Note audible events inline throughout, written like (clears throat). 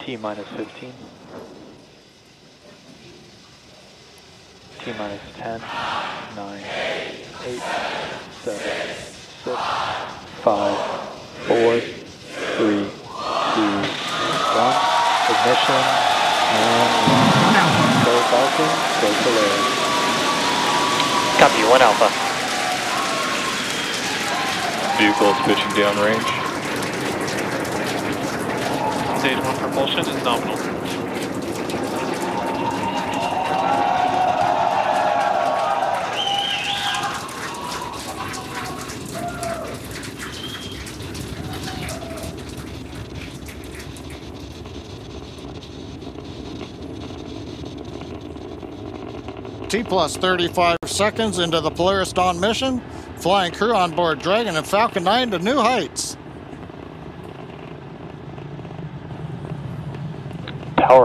T minus 15. T minus 10, 9, 8, 7, 6, 5, 4, 3, 2, 1. Ignition and. Go Falcon, go Polaris. Copy, 1 Alpha. Vehicle is pitching downrange. Stage 1 propulsion is nominal. T plus 35 seconds into the Polaris Dawn mission, flying crew on board Dragon and Falcon 9 to new heights.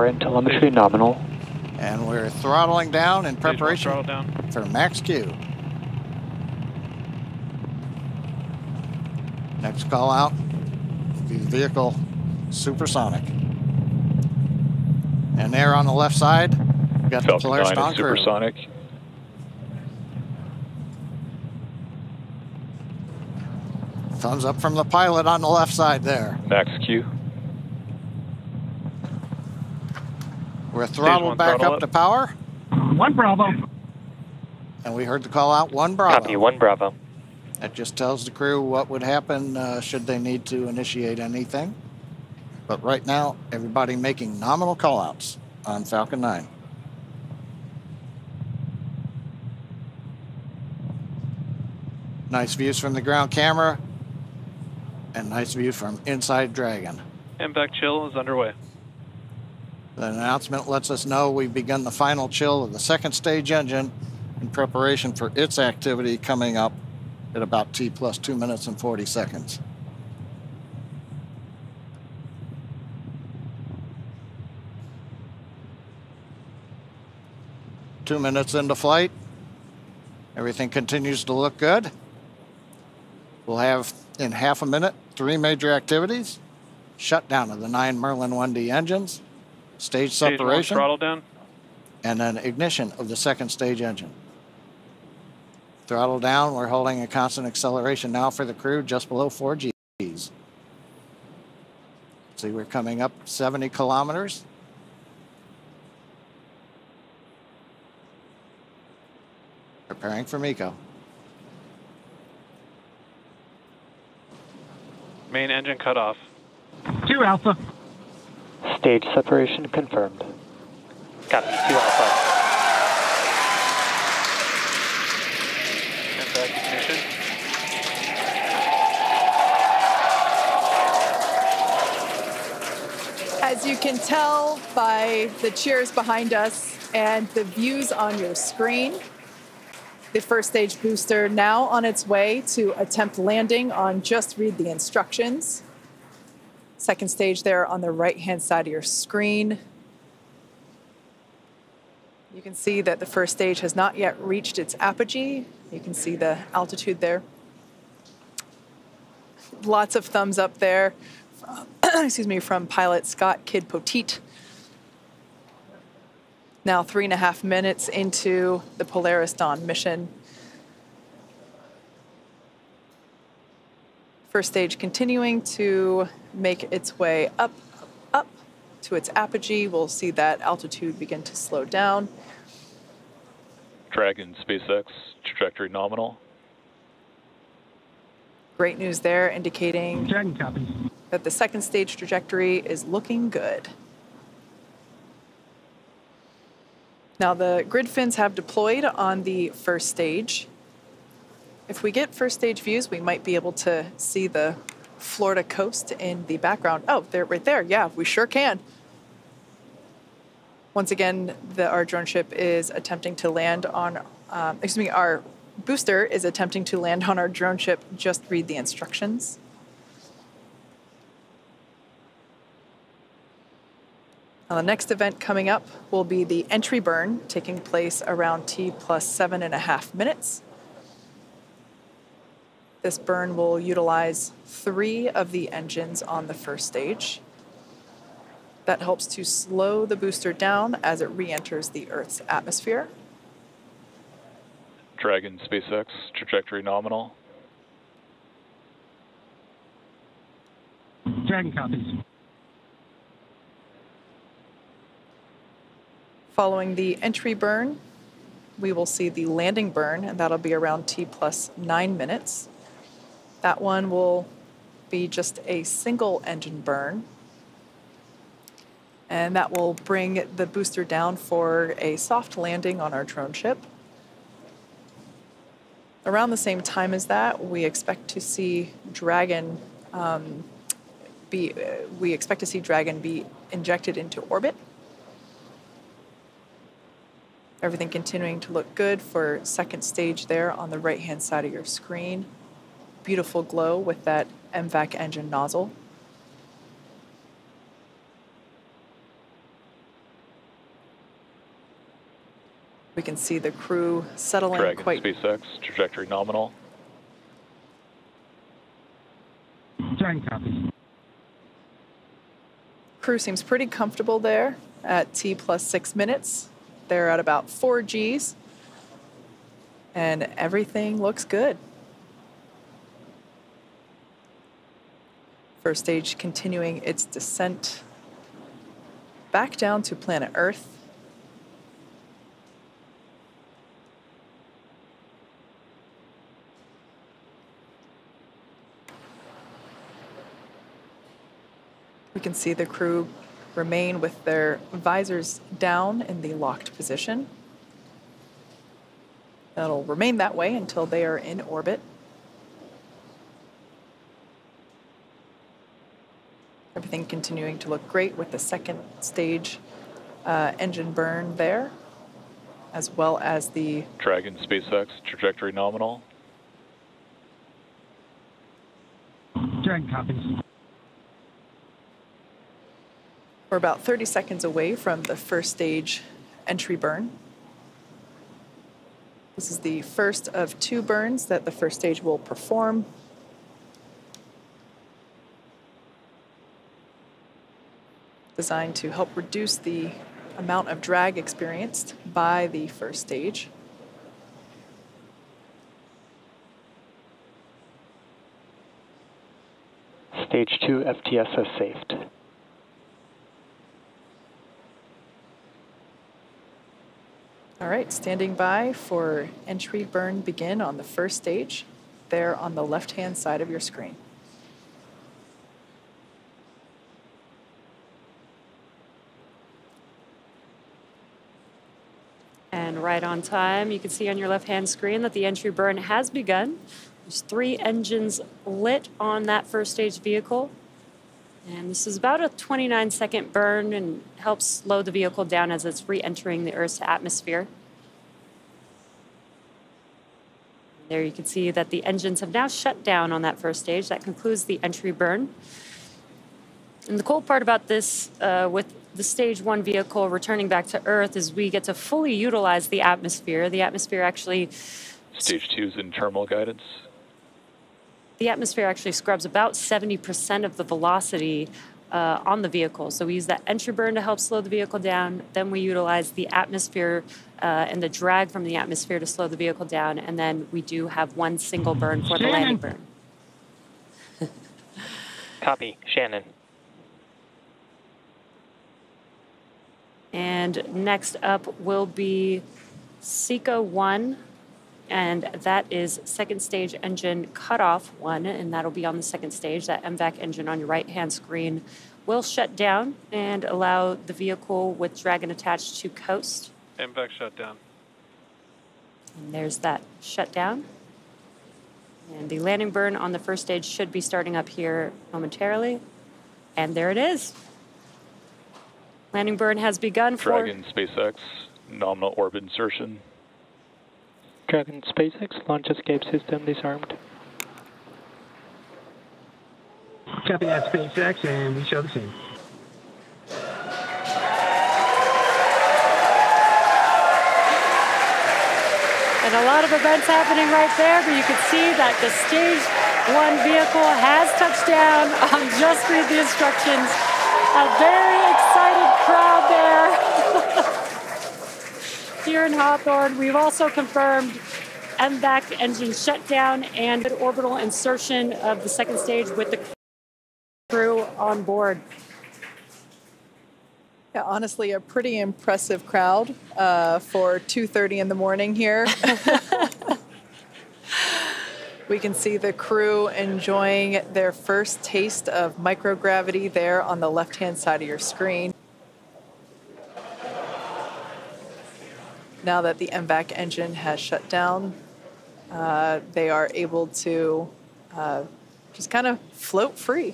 Power and telemetry nominal. And we're throttling down in preparation throttle down. for max Q. Next call out, the vehicle supersonic. And there on the left side, we got the Falcon Polaris 9 Dawn crew. supersonic. Thumbs up from the pilot on the left side there. Max Q. We're throttled one back throttle up up. to power, One Bravo. and we heard the call out one Bravo. Copy, 1 Bravo. That just tells the crew what would happen uh, should they need to initiate anything. But right now, everybody making nominal callouts on Falcon 9. Nice views from the ground camera, and nice view from inside Dragon. MVAC chill is underway. The announcement lets us know we've begun the final chill of the second stage engine in preparation for its activity coming up at about T plus 2 minutes and 40 seconds. Two minutes into flight. Everything continues to look good. We'll have in half a minute three major activities shutdown of the nine Merlin 1D engines, stage Stage separation, throttle down. and then ignition of the second stage engine. Throttle down, we're holding a constant acceleration now for the crew just below 4 Gs. See, we're coming up 70 kilometers. Preparing for MECO. Main engine cut off. Two Alpha. Stage separation confirmed. Copy, 2 Alpha. Ignition. As you can tell by the cheers behind us and the views on your screen, the first stage booster now on its way to attempt landing on just read the instructions. Second stage there on the right hand side of your screen. You can see that the first stage has not yet reached its apogee. You can see the altitude there. Lots of thumbs up there (clears throat) excuse me, from pilot Scott Kidd Poteet. Now, three and a half minutes into the Polaris Dawn mission. First stage continuing to make its way up, up, up to its apogee. We'll see that altitude begin to slow down. Dragon SpaceX trajectory nominal. Great news there, indicating Dragon copy. that the second stage trajectory is looking good. Now, the grid fins have deployed on the first stage. If we get first stage views, we might be able to see the Florida coast in the background. Oh, they're right there. Yeah, we sure can. Once again, the, our drone ship is attempting to land on, um, excuse me, our booster is attempting to land on our drone ship. Just read the instructions. Now, the next event coming up will be the entry burn, taking place around T plus seven and a half minutes. This burn will utilize three of the engines on the first stage. That helps to slow the booster down as it re enters the Earth's atmosphere. Dragon SpaceX, trajectory nominal. Dragon copies. Following the entry burn, we will see the landing burn, and that'll be around T plus nine minutes. That one will be just a single engine burn, and that will bring the booster down for a soft landing on our drone ship. Around the same time as that, we expect to see Dragon um, be. Uh, we expect to see Dragon be injected into orbit. Everything continuing to look good for second stage there on the right hand side of your screen. Beautiful glow with that MVAC engine nozzle. We can see the crew settling Dragon quite SpaceX, trajectory nominal. Dragon copies. crew seems pretty comfortable there at T plus six minutes. They're at about four Gs. And everything looks good. First stage continuing its descent back down to planet Earth. We can see the crew remain with their visors down in the locked position. That'll remain that way until they are in orbit. Everything continuing to look great with the second stage uh, engine burn there, as well as the Dragon SpaceX, trajectory nominal. Dragon copies. We're about 30 seconds away from the first stage entry burn. This is the first of two burns that the first stage will perform. Designed to help reduce the amount of drag experienced by the first stage. Stage 2 FTSS saved. All right, standing by for entry burn begin on the first stage, there on the left hand side of your screen. And right on time, you can see on your left hand screen that the entry burn has begun. There's three engines lit on that first stage vehicle. And this is about a 29 second burn and helps slow the vehicle down as it's re entering the Earth's atmosphere. There you can see that the engines have now shut down on that first stage. That concludes the entry burn. And the cool part about this, uh, with the stage one vehicle returning back to Earth, is we get to fully utilize the atmosphere. The atmosphere actually Stage 2 is in terminal guidance. the atmosphere actually scrubs about 70% of the velocity uh, on the vehicle. So we use that entry burn to help slow the vehicle down. Then we utilize the atmosphere uh, and the drag from the atmosphere to slow the vehicle down. And then we do have one single burn for the landing burn. Copy. Shannon. And next up will be SECO 1, and that is second stage engine cutoff 1, and that'll be on the second stage. That MVAC engine on your right hand screen will shut down and allow the vehicle with Dragon attached to coast. MVAC shut down. And there's that shutdown. And the landing burn on the first stage should be starting up here momentarily. And there it is. Landing burn has begun for. Dragon SpaceX, nominal orbit insertion. Dragon SpaceX launch escape system disarmed. Copy that, SpaceX, and we show the scene. And a lot of events happening right there, but you can see that the stage one vehicle has touched down. Um, just read the instructions. A very excited crowd there (laughs) here in Hawthorne. We've also confirmed MVAC engine shutdown and orbital insertion of the second stage with the crew on board. Yeah, honestly, a pretty impressive crowd uh, for 2:30 in the morning here. (laughs) we can see the crew enjoying their first taste of microgravity there on the left-hand side of your screen. Now that the MVAC engine has shut down, uh, they are able to uh, just kind of float free.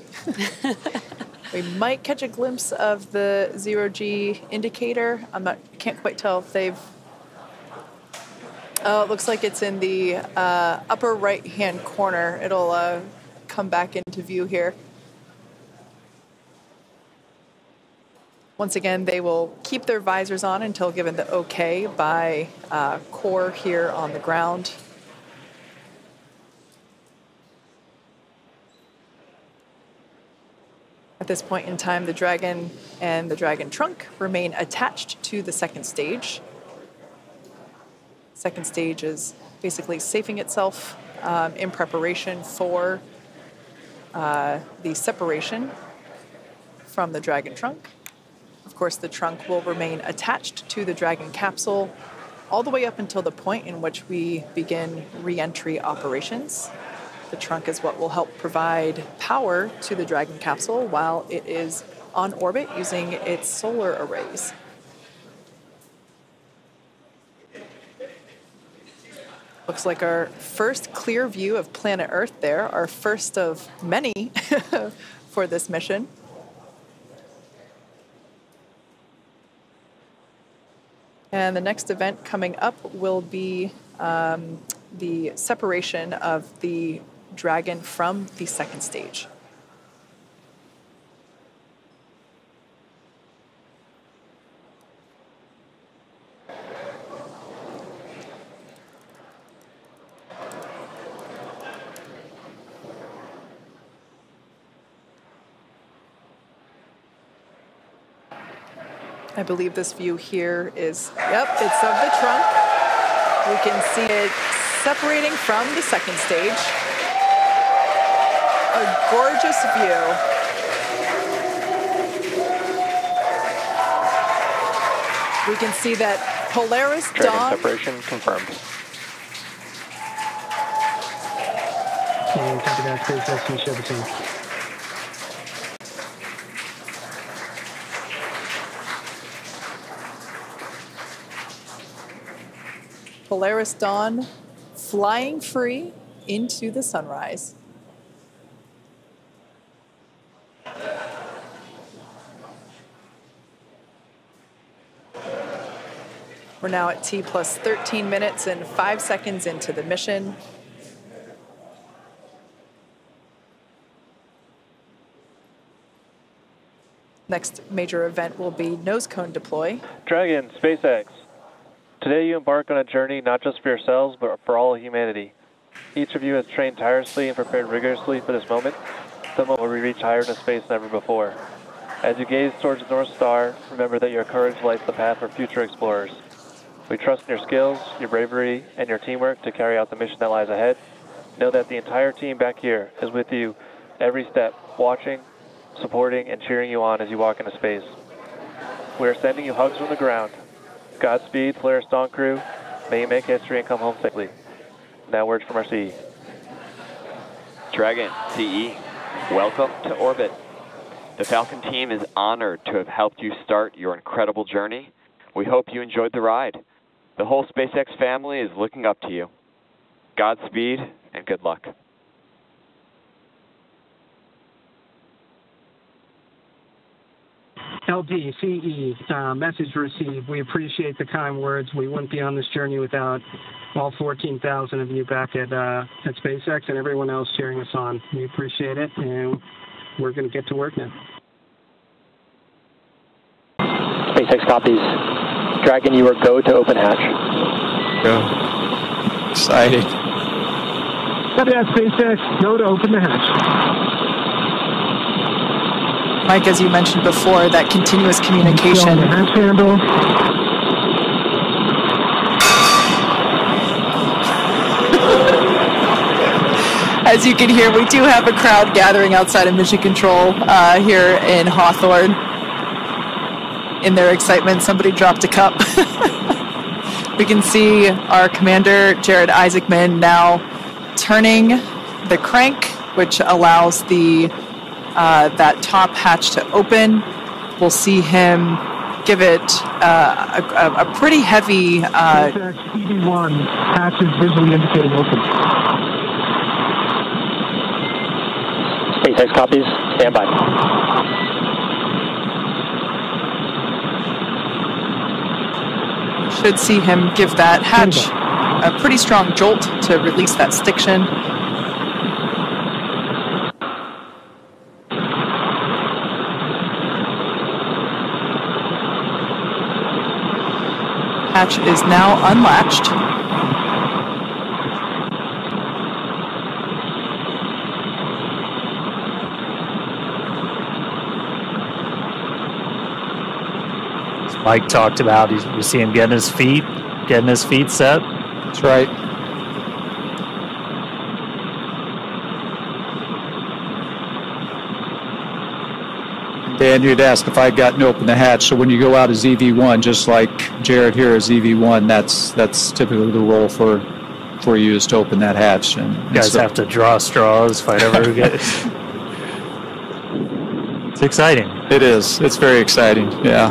(laughs) we might catch a glimpse of the zero G indicator. I'm not, can't quite tell if they've. Oh, it looks like it's in the uh, upper right hand corner. It'll uh, come back into view here. Once again, they will keep their visors on until given the okay by uh, core here on the ground. At this point in time, the Dragon and the Dragon trunk remain attached to the second stage. Second stage is basically safing itself um, in preparation for uh, the separation from the Dragon trunk. Of course, the trunk will remain attached to the Dragon capsule all the way up until the point in which we begin re-entry operations. The trunk is what will help provide power to the Dragon capsule while it is on orbit using its solar arrays. Looks like our first clear view of planet Earth there, our first of many (laughs) for this mission. And the next event coming up will be um, the separation of the dragon from the second stage. I believe this view here is, yep, it's of the trunk. We can see it separating from the second stage. A gorgeous view. We can see that Polaris Dragon Dawn. separation confirmed. And copy that, SpaceX, we show Polaris Dawn flying free into the sunrise. We're now at T plus 13 minutes and 5 seconds into the mission. Next major event will be nose cone deploy. Dragon, SpaceX. Today you embark on a journey not just for yourselves, but for all humanity. Each of you has trained tirelessly and prepared rigorously for this moment, the moment where we reach higher into space than ever before. As you gaze towards the North Star, remember that your courage lights the path for future explorers. We trust in your skills, your bravery, and your teamwork to carry out the mission that lies ahead. Know that the entire team back here is with you every step, watching, supporting, and cheering you on as you walk into space. We are sending you hugs from the ground. Godspeed, Polaris Dawn crew. May you make history and come home safely. Now words from our CE. Dragon, CE, welcome to orbit. The Falcon team is honored to have helped you start your incredible journey. We hope you enjoyed the ride. The whole SpaceX family is looking up to you. Godspeed and good luck. LD, CE, uh, message received. We appreciate the kind words. We wouldn't be on this journey without all 14,000 of you back at, uh, at SpaceX and everyone else cheering us on. We appreciate it, and we're going to get to work now. SpaceX copies. Dragon, you are go to open hatch. Go. Excited. Copy that, SpaceX. Go to open the hatch. Mike, as you mentioned before, that continuous communication. As you can hear, we do have a crowd gathering outside of Mission Control uh, here in Hawthorne. In their excitement, somebody dropped a cup. (laughs) we can see our commander, Jared Isaacman, now turning the crank, which allows the uh, that top hatch to open. We'll see him give it uh, a, a, pretty heavy. Uh, EV1 hatch is visually indicating open. SpaceX copies. Stand by. Should see him give that hatch a pretty strong jolt to release that stiction. Hatch is now unlatched. Mike talked about. You see him getting his feet, getting his feet set. That's right. Dan, you'd asked if I'd gotten open the hatch. So when you go out as EV1, just like Jared here is EV1, that's that's typically the role for for you is to open that hatch. And you guys so, have to draw straws, fight over who gets. it's exciting. It is. It's very exciting. Yeah.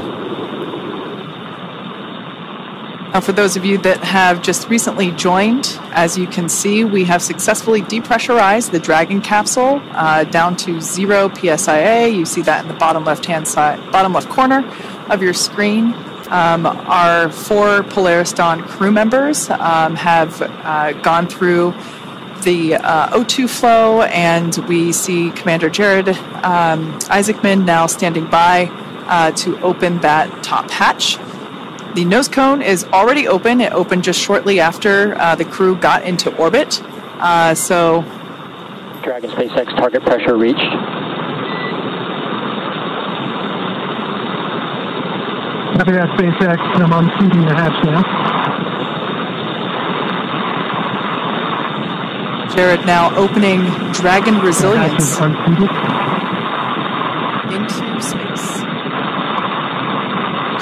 Now, for those of you that have just recently joined, as you can see, we have successfully depressurized the Dragon capsule uh, down to zero PSIA. You see that in the bottom left-hand side, bottom left corner of your screen. Um, our four Polaris Dawn crew members um, have uh, gone through the uh, O2 flow, and we see Commander Jared um, Isaacman now standing by uh, to open that top hatch. The nose cone is already open. It opened just shortly after uh, the crew got into orbit. Uh, so. Dragon SpaceX target pressure reached. Copy that, SpaceX. I'm unseating the hatch now. Jared now opening Dragon Resilience into space.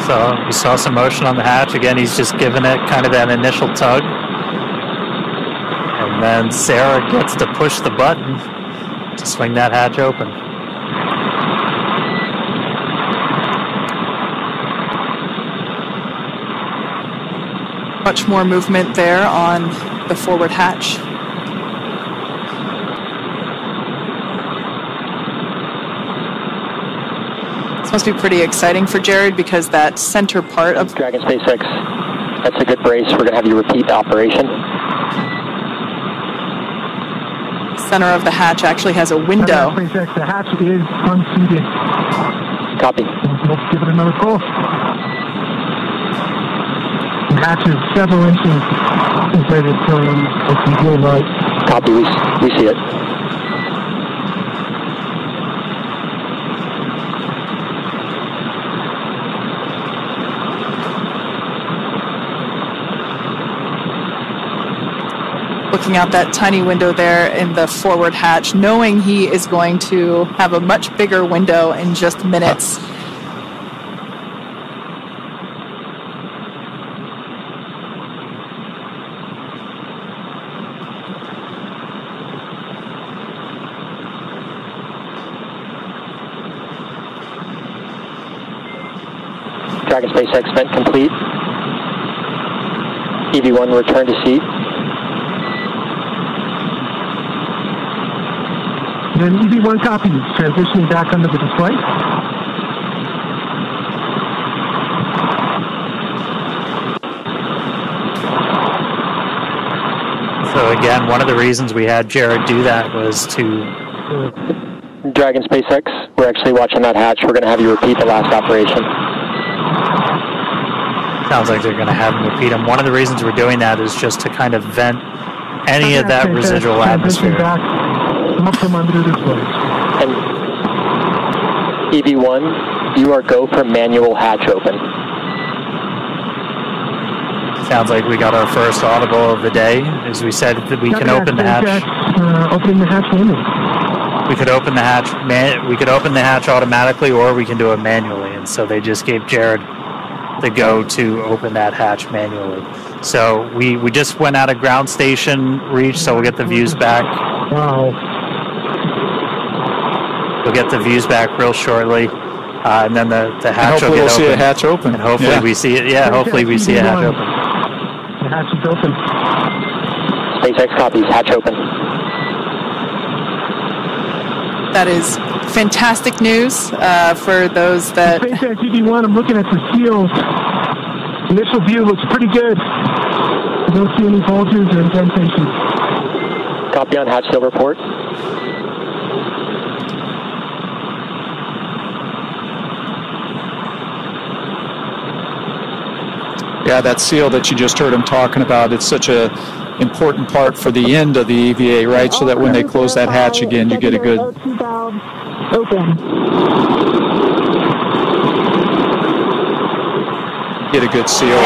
So we saw some motion on the hatch. Again, he's just giving it kind of that initial tug. And then Sarah gets to push the button to swing that hatch open. Much more movement there on the forward hatch. This must be pretty exciting for Jared because that center part of Dragon SpaceX, that's a good brace. We're going to have you repeat the operation. Center of the hatch actually has a window. SpaceX, the hatch is unseated. Copy. Let's give it another pull. The hatch is several inches inside its um, green light. Copy. We, we see it. Looking out that tiny window there in the forward hatch, knowing he is going to have a much bigger window in just minutes. Dragon SpaceX vent complete. EV1 return to seat. And EV1 copy, transitioning back under the display. So again, one of the reasons we had Jared do that was to... Dragon SpaceX, we're actually watching that hatch. We're going to have you repeat the last operation. Sounds like they're going to have him repeat them. One of the reasons we're doing that is just to kind of vent any of that residual atmosphere up from under this place. And EV1, you are go for manual hatch open. Sounds like we got our first audible of the day. As we said, that we can open the hatch. Uh, opening the hatch manually. We could open the hatch. Man, we could open the hatch automatically, or we can do it manually. And so they just gave Jared the go to open that hatch manually. So we we just went out of ground station reach, so we'll get the views back. Wow. We'll get the views back real shortly, uh, and then the the hatch hopefully will we'll get see open. a hatch open. And hopefully Yeah. we see it. Yeah, hopefully we see a hatch open. The hatch is open. SpaceX copies, hatch open. That is fantastic news uh, for those that. SpaceX EV1, I'm looking at the seals. Initial view looks pretty good. I don't see any bulges or indentations. Copy on hatch seal report. Yeah, that seal that you just heard him talking about, it's such a important part for the end of the EVA, right? So that when they close that hatch again, you get a good Open. get a good seal.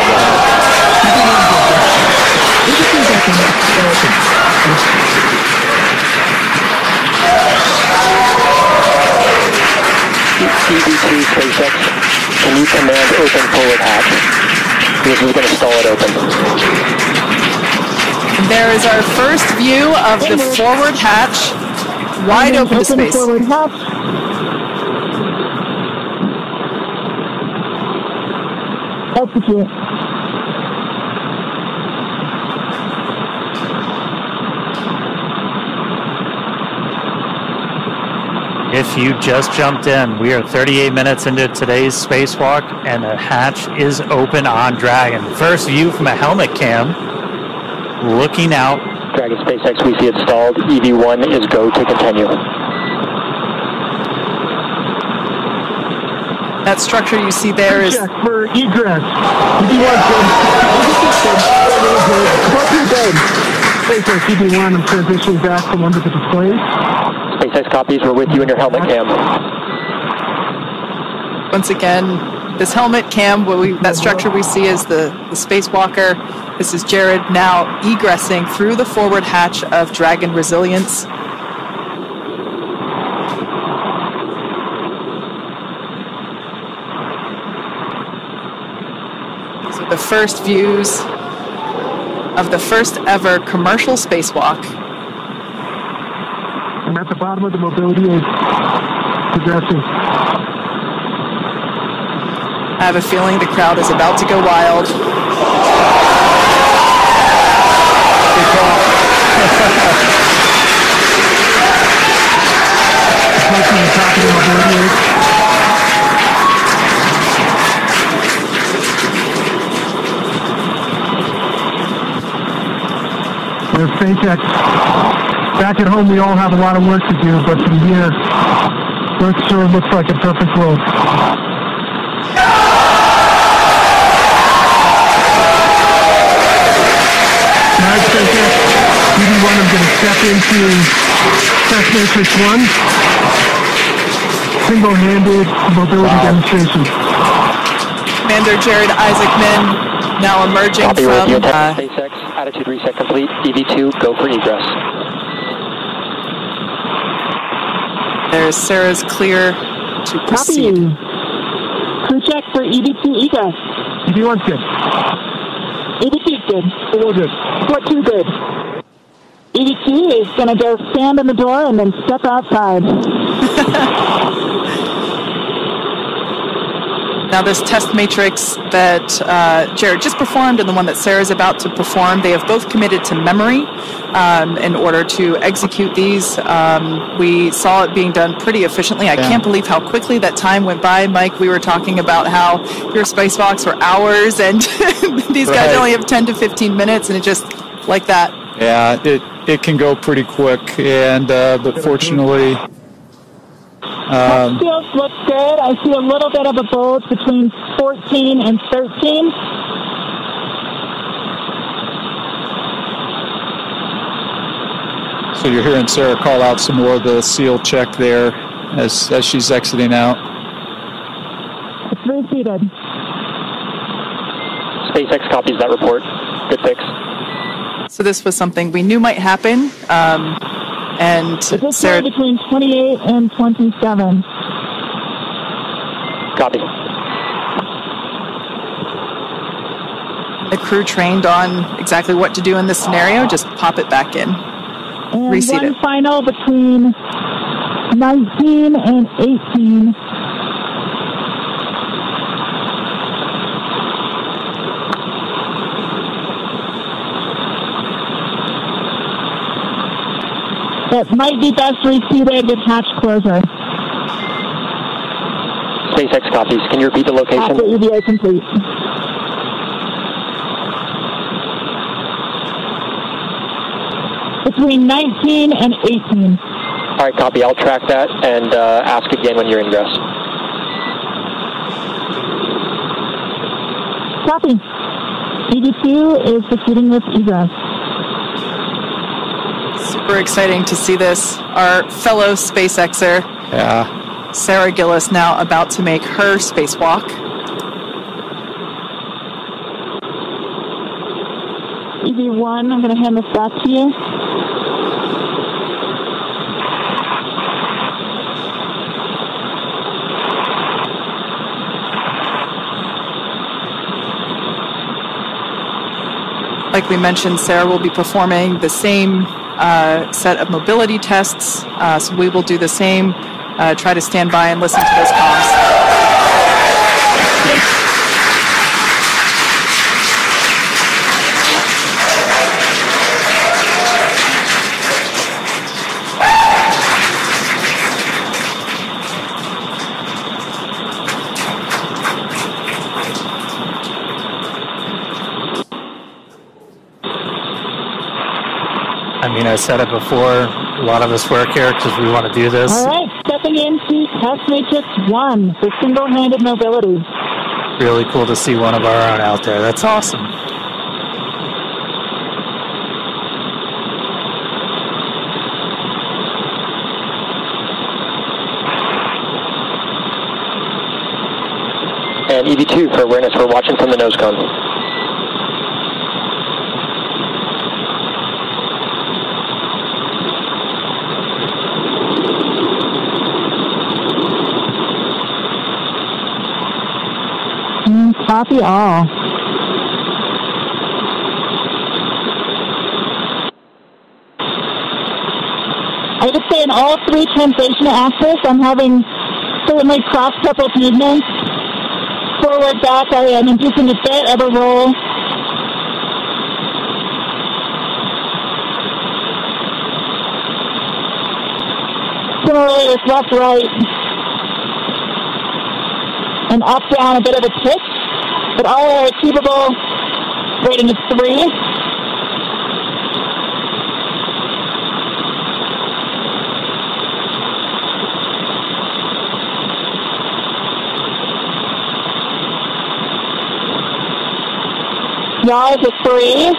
EV2 SpaceX, can you command open forward hatch? This is going to stall it open. There is our first view of the forward hatch, wide open to space. forward hatch. Execute. If you just jumped in, we are 38 minutes into today's spacewalk, and the hatch is open on Dragon. First view from a helmet cam, looking out. Dragon SpaceX, we see it stalled. EV1 is go to continue. That structure you see there is Check for egress. EV1 good. SpaceX EV1, I'm transitioning back from under the displays. SpaceX copies, we're with you in your helmet cam. once again this helmet cam. We that structure we see is the the spacewalker. This is Jared now egressing through the forward hatch of Dragon Resilience. These are the first views of the first ever commercial spacewalk. At the bottom of the mobility aid. Progressing. I have a feeling the crowd is about to go wild. Approaching the top of the mobility aid. There's SpaceX. Back at home, we all have a lot of work to do, but from here, Earth sure looks like a perfect world. Now, SpaceX, EV1, I'm going to step into Test Matrix 1. Single-handed mobility demonstration. Commander Jared Isaacman now emerging Copy, we're with you from. in Uh, SpaceX. Attitude reset complete. EV2, go for egress. There's Sarah's clear to proceed. Crew check for EV2 egress. EV1's good. EV2's good. All good. What two good? EV2 is going to go stand in the door and then step outside. (laughs) Now, this test matrix that uh, Jared just performed and the one that Sarah is about to perform, they have both committed to memory um, in order to execute these. Um, we saw it being done pretty efficiently. I Yeah. can't believe how quickly that time went by. Mike, we were talking about how your spacewalks were hours, and (laughs) these guys only have 10 to 15 minutes, and it just like that. Yeah, it it can go pretty quick, and uh, but fortunately, um, Fields looks good. I see a little bit of a bulge between 14 and 13. so you're hearing Sarah call out some more of the seal check there as as she's exiting out. seated. SpaceX copies that report. Good fix. So this was something we knew might happen. Um, and It is Sarah, between 28 and 27. Copy. the crew trained on exactly what to do in this scenario. Just pop it back in. And Reseat one it. final between 19 and 18. It might be best reseated with hatch closer. SpaceX copies. Can you repeat the location? After EVA complete. Between 19 and 18. All right, copy. I'll track that and uh, ask again when you're ingress. Copy. EV2 is proceeding with egress. Super exciting to see this. Our fellow SpaceXer, Yeah. Sarah Gillis, now about to make her spacewalk. EV1, I'm going to hand this back to you. Like we mentioned, Sarah will be performing the same uh, set of mobility tests. Uh, so we will do the same. Uh, try to stand by and listen to those comms. I mean, I said it before. A lot of us work here because we want to do this. All right, stepping into test matrix one for single-handed mobility. Really cool to see one of our own out there. That's awesome. And EV2 for awareness. We're watching from the nose cone. Copy all. I would say in all three translation axes, I'm having certainly cross-coupled movements. Forward, back, I am inducing a bit of a roll. Similarly it's left, right, and up, down, a bit of a pitch, but all are achievable rating of three. Yaw is a three.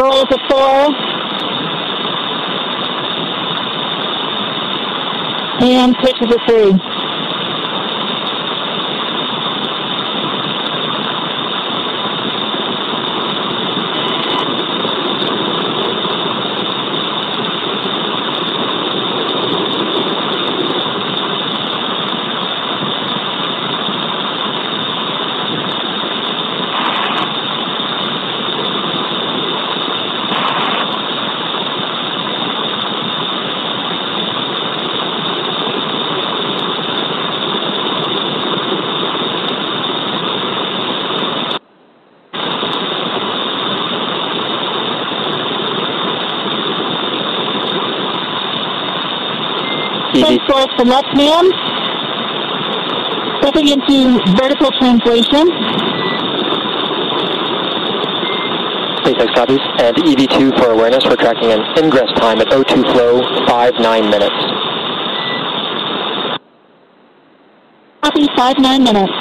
Roll is a four. And pitch is a three. Source the left hand. Stepping into vertical translation. SpaceX copies. And EV2 for awareness. We're tracking an ingress time at O2 flow, 5-9 minutes. Copy five nine minutes.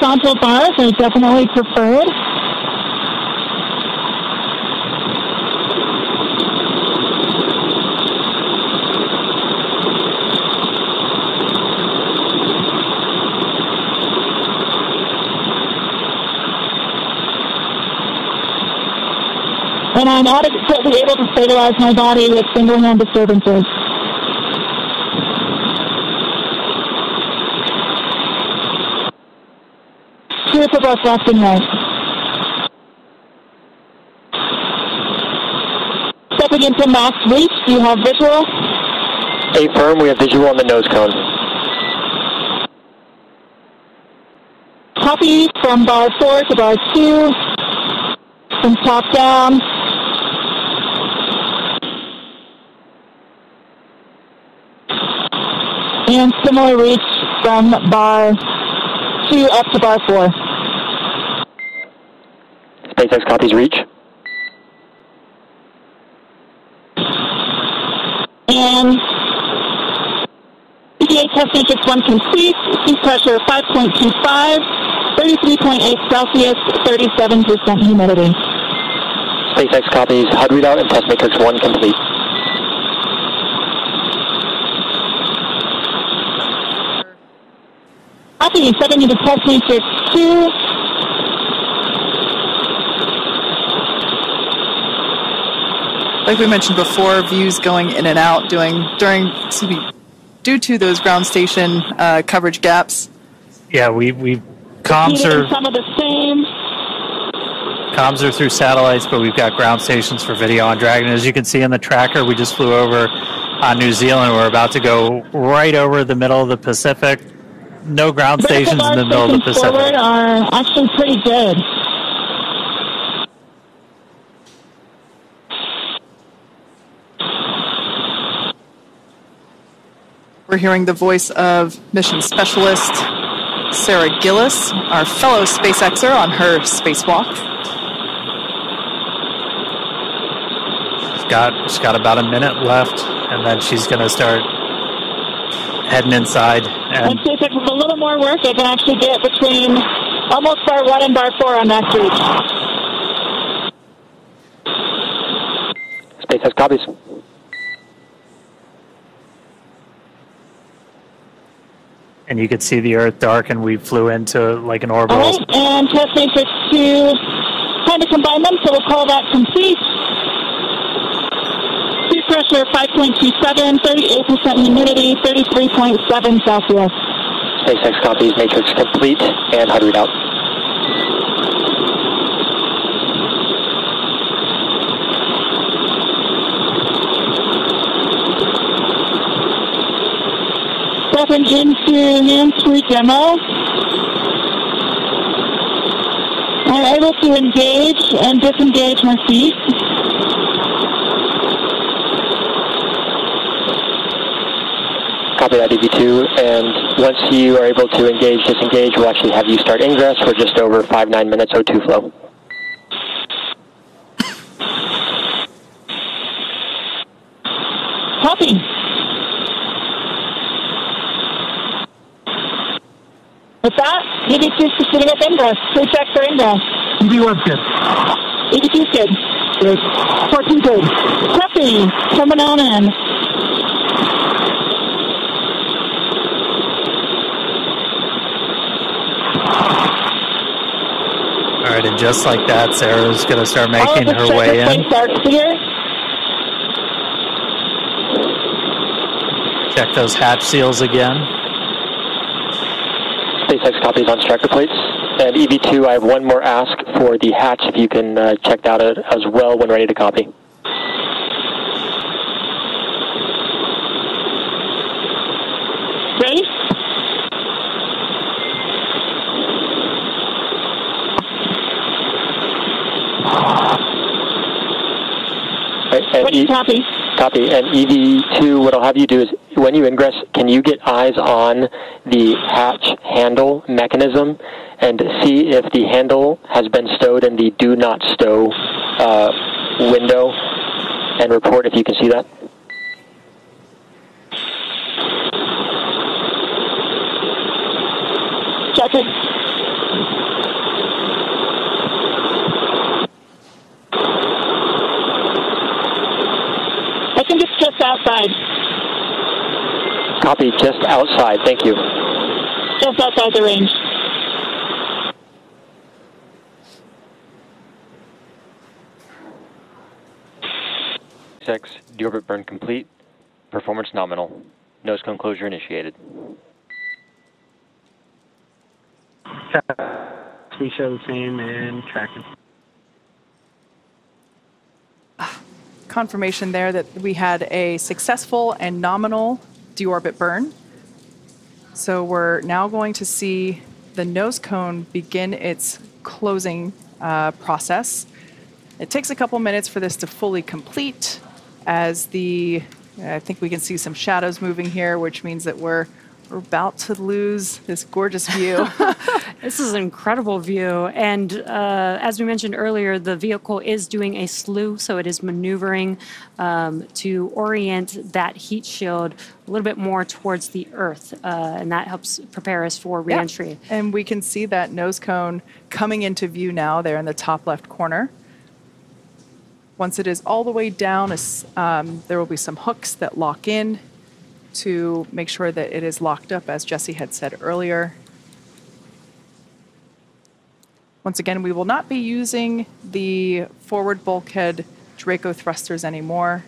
Horizontal bars are definitely preferred. And I'm adequately able to stabilize my body with single hand disturbances. Two for both left and right. Stepping into max reach, do you have visual? A firm, we have visual on the nose cone. Copy from bar four to bar two. From top down. And similar reach from bar two up to bar four. SpaceX copies reach. And EPA test matrix one complete. Sea pressure 5.25, 33.8 Celsius, 37% humidity. SpaceX copies HUD readout and test matrix 1 complete. Copy, setting into test matrix two. Like we mentioned before, views going in and out doing during excuse me, due to those ground station uh, coverage gaps. Yeah, we we comms are some of the same. comms are through satellites, but we've got ground stations for video on Dragon. As you can see in the tracker, we just flew over on New Zealand. We're about to go right over the middle of the Pacific. No ground stations in the middle of the stations forward Pacific. are actually pretty good. We're hearing the voice of mission specialist Sarah Gillis, our fellow SpaceXer on her spacewalk. She's got she's got about a minute left, and then she's going to start heading inside. And And SpaceX with a little more work, I can actually get between almost bar one and bar four on max reach. SpaceX copies. And you could see the Earth dark, and we flew into like an All orbital. right, and test matrix two, time to combine them, so we'll call that complete. Sea pressure 5.27, 38% humidity, 33.7 Celsius. SpaceX copies matrix complete and HUD readout. Stepping into hands-free demo. I'm able to engage and disengage my feet. Copy that, EV2. And once you are able to engage, disengage, we'll actually have you start ingress. We're just over 5 9 minutes O2 flow. That, EV2 is proceeding with ingress. Please check for ingress. EV1's good. EV2 is good. Good. 14 good. Copy. Coming on in. All right, and just like that, Sarah's going to start making her way checker in. plates are clear. Check those hatch seals again. SpaceX copies on striker plates. And EV2, I have one more ask for the hatch if you can uh, check that out as well when ready to copy. Ready? Right, Ready, E- copy. Copy. And EV2, what I'll have you do is when you ingress, can you get eyes on the hatch handle mechanism and see if the handle has been stowed in the do not stow uh, window and report if you can see that? Check it. outside? Copy, just outside. Thank you. Just outside the range. Six, deorbit burn complete. Performance nominal. Nose cone closure initiated. We show the same and tracking. Confirmation there that we had a successful and nominal deorbit burn. So we're now going to see the nose cone begin its closing uh, process. It takes a couple minutes for this to fully complete as the, I think we can see some shadows moving here, which means that we're, we're about to lose this gorgeous view. (laughs) (laughs) This is an incredible view. And uh, as we mentioned earlier, the vehicle is doing a slew, so it is maneuvering um, to orient that heat shield a little bit more towards the Earth. Uh, and that helps prepare us for Yeah. reentry. And we can see that nose cone coming into view now there in the top left corner. Once it is all the way down, um, there will be some hooks that lock in to make sure that it is locked up, as Jesse had said earlier. Once again, we will not be using the forward bulkhead Draco thrusters anymore.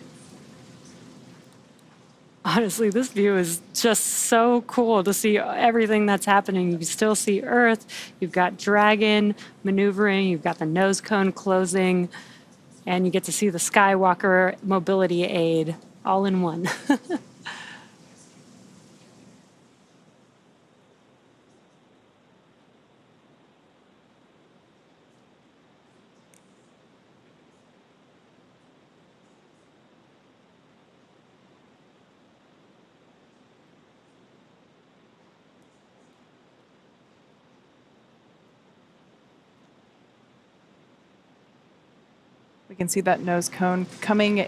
Honestly, this view is just so cool to see everything that's happening. You can still see Earth, you've got Dragon maneuvering, you've got the nose cone closing, and you get to see the Skywalker mobility aid all in one. (laughs) can see that nose cone coming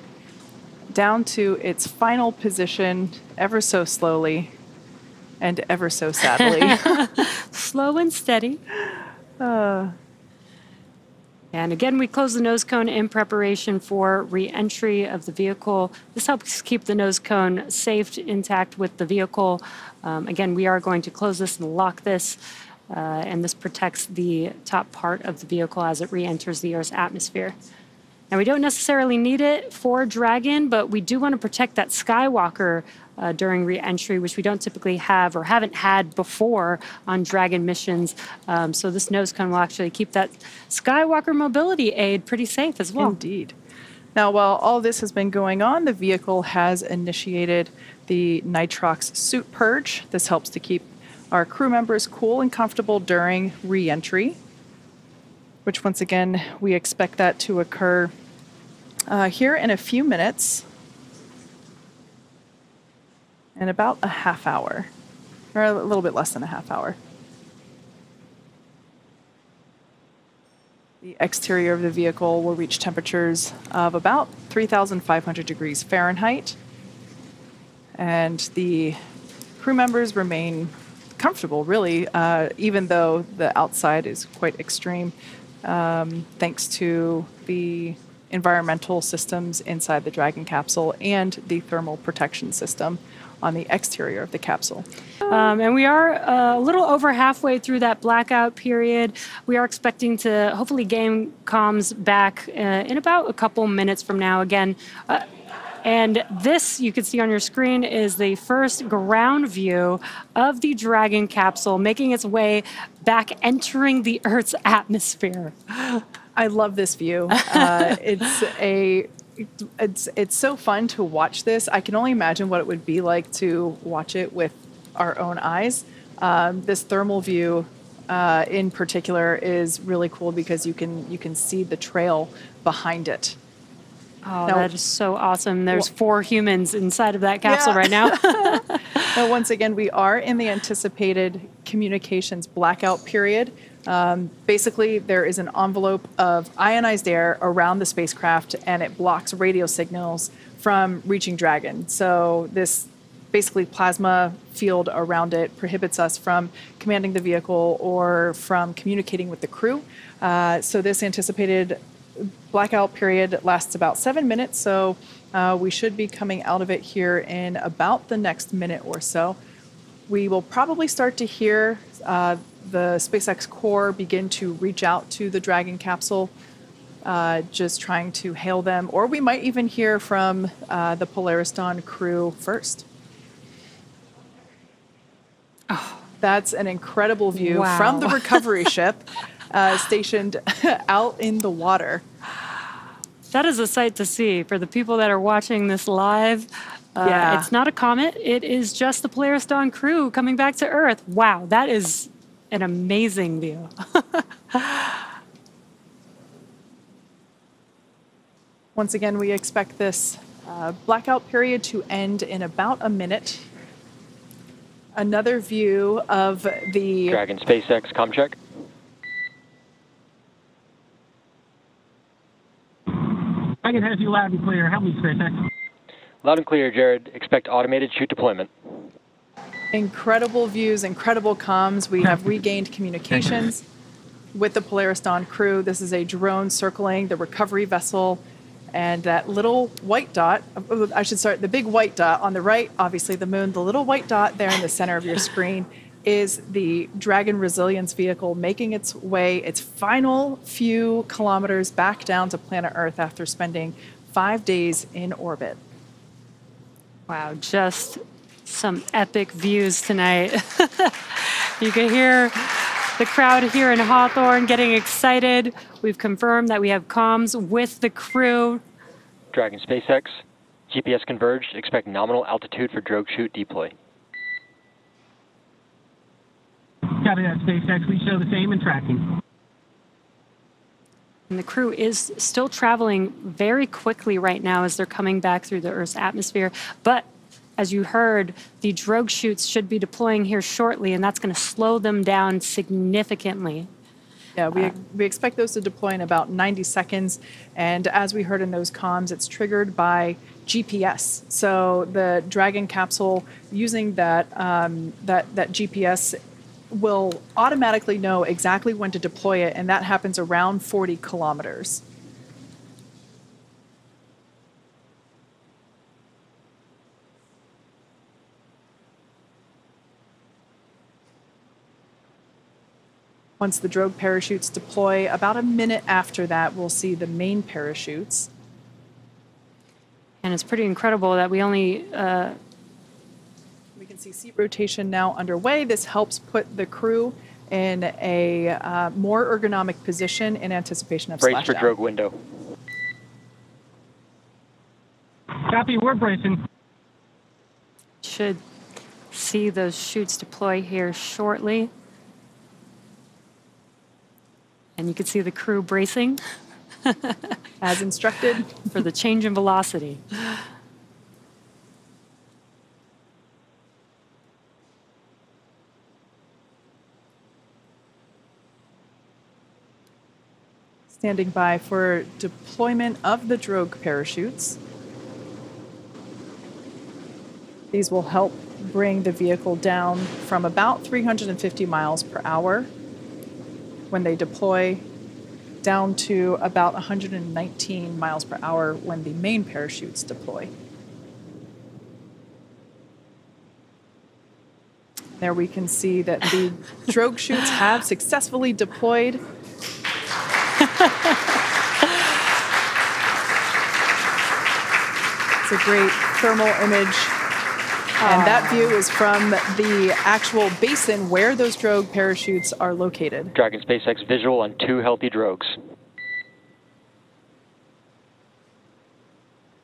down to its final position ever so slowly and ever so sadly. (laughs) (laughs) Slow and steady. Uh, And again, we close the nose cone in preparation for re-entry of the vehicle. This helps keep the nose cone safe, intact with the vehicle. Um, again, we are going to close this and lock this, uh, and this protects the top part of the vehicle as it re-enters the Earth's atmosphere. Now, we don't necessarily need it for Dragon, but we do want to protect that Skywalker uh, during re-entry, which we don't typically have or haven't had before on Dragon missions. Um, so this nose cone will actually keep that Skywalker mobility aid pretty safe as well. Indeed. Now, while all this has been going on, the vehicle has initiated the nitrox suit purge. This helps to keep our crew members cool and comfortable during re entry, which, once again, we expect that to occur uh, here in a few minutes in about a half hour, or a little bit less than a half hour. The exterior of the vehicle will reach temperatures of about 3,500 degrees Fahrenheit. And the crew members remain comfortable, really, uh, even though the outside is quite extreme, um, thanks to the environmental systems inside the Dragon capsule and the thermal protection system on the exterior of the capsule. Um, and we are uh, a little over halfway through that blackout period. We are expecting to hopefully gain comms back uh, in about a couple minutes from now again. Uh, and this, you can see on your screen, is the first ground view of the Dragon capsule making its way back, entering the Earth's atmosphere. (laughs) I love this view. (laughs) Uh, it's a it's it's so fun to watch this. I can only imagine what it would be like to watch it with our own eyes. Um, this thermal view, uh, in particular, is really cool because you can you can see the trail behind it. Oh, Now- that is so awesome. There's four humans inside of that capsule Yeah. right now. (laughs) (laughs) Now, once again, we are in the anticipated communications blackout period. Um, basically, there is an envelope of ionized air around the spacecraft, and it blocks radio signals from reaching Dragon. So, this basically plasma field around it prohibits us from commanding the vehicle or from communicating with the crew. Uh, so, this anticipated blackout period lasts about seven minutes. So, Uh, we should be coming out of it here in about the next minute or so. We will probably start to hear uh, the SpaceX core begin to reach out to the Dragon capsule, uh, just trying to hail them, or we might even hear from uh, the Polaris Dawn crew first. Oh, that's an incredible view Wow. from the recovery (laughs) ship uh, stationed (laughs) out in the water. That is a sight to see for the people that are watching this live. Uh, Yeah. It's not a comet, it is just the Polaris Dawn crew coming back to Earth. Wow, that is an amazing view. (laughs) Once again, we expect this uh, blackout period to end in about a minute. Another view of the Dragon SpaceX com I can have you loud and clear. Help me, SpaceX. Loud and clear, Jared. Expect automated chute deployment. incredible views, incredible comms. We have regained communications with the Polaris Dawn crew. This is a drone circling the recovery vessel. And that little white dot, uh, I should start, the big white dot on the right, obviously the moon, the little white dot there in the center of your screen is the Dragon Resilience vehicle making its way, its final few kilometers back down to planet Earth after spending five days in orbit. Wow, just some epic views tonight. (laughs) you can hear the crowd here in Hawthorne getting excited. We've confirmed that we have comms with the crew. Dragon SpaceX. GPS converged. Expect nominal altitude for drogue chute deploy. Copy that, SpaceX. We show the same and tracking. And the crew is still traveling very quickly right now as they're coming back through the Earth's atmosphere. But as you heard, the drogue chutes should be deploying here shortly, and that's going to slow them down significantly. Yeah, we, we expect those to deploy in about 90 seconds. And as we heard in those comms, it's triggered by GPS. So the Dragon capsule using that, um, that, that GPS will automatically know exactly when to deploy it, and that happens around 40 kilometers. Once the drogue parachutes deploy, about a minute after that, we'll see the main parachutes. And it's pretty incredible that we only uh, We can see seat rotation now underway. This helps put the crew in a uh, more ergonomic position in anticipation of Brace for splashdown. drogue window. Copy, we're bracing. should see those chutes deploy here shortly. And you can see the crew bracing. (laughs) As instructed. For the change in velocity. (laughs) Standing by for deployment of the drogue parachutes. These will help bring the vehicle down from about 350 miles per hour when they deploy down to about 119 miles per hour when the main parachutes deploy. There we can see that the (laughs) drogue chutes have successfully deployed. It's a great thermal image. And that ah. view is from the actual basin where those drogue parachutes are located. Dragon SpaceX visual on two healthy drogues.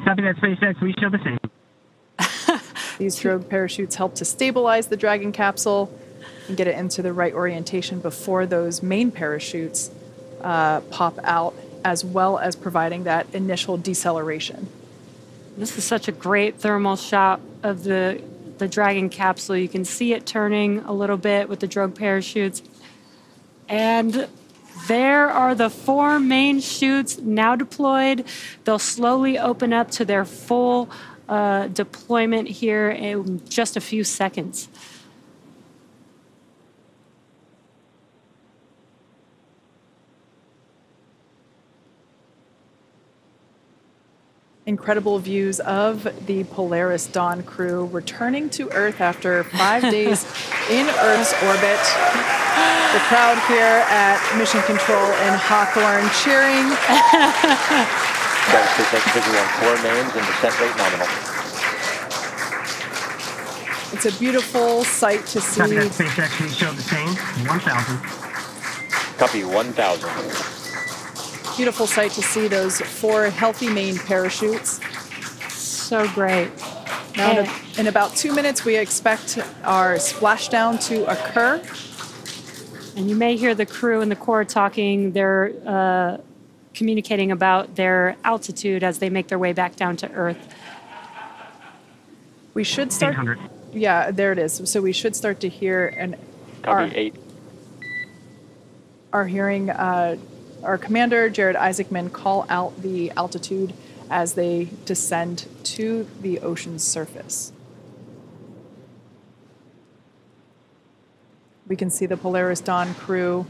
Copy that, SpaceX. We show the same. These drogue parachutes help to stabilize the Dragon capsule and get it into the right orientation before those main parachutes uh, pop out, as well as providing that initial deceleration. This is such a great thermal shot of the the Dragon capsule. You can see it turning a little bit with the drogue parachutes. And there are the four main chutes now deployed. They'll slowly open up to their full uh, deployment here in just a few seconds. Incredible views of the Polaris Dawn crew returning to Earth after five (laughs) days in Earth's orbit. The crowd here at Mission Control in Hawthorne cheering. Guidance SpaceX visual on four mains and descent rate nominal. It's a beautiful sight to see. Copy that, SpaceX. We show the same. 1,000. Copy 1,000. Beautiful sight to see those four healthy main parachutes. So great. Now, in, a- in about two minutes, we expect our splashdown to occur. And you may hear the crew and the Corps talking. They're uh, communicating about their altitude as they make their way back down to Earth. We should start. 800. Yeah, there it is. So we should start to hear and Copy are, 8. are hearing uh, our commander Jared Isaacman call out the altitude as they descend to the ocean's surface. We can see the Polaris Dawn crew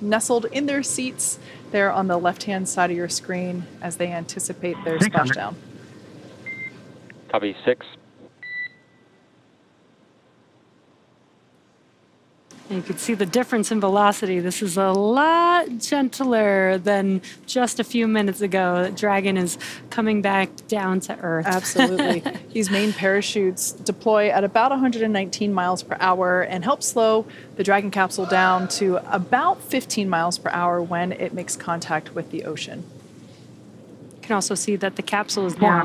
nestled in their seats there on the left-hand side of your screen as they anticipate their splashdown. Copy 6. You can see the difference in velocity. This is a lot gentler than just a few minutes ago. The dragon is coming back down to Earth. Absolutely. (laughs) These main parachutes deploy at about 119 miles per hour and help slow the Dragon capsule down to about 15 miles per hour when it makes contact with the ocean. You can also see that the capsule is now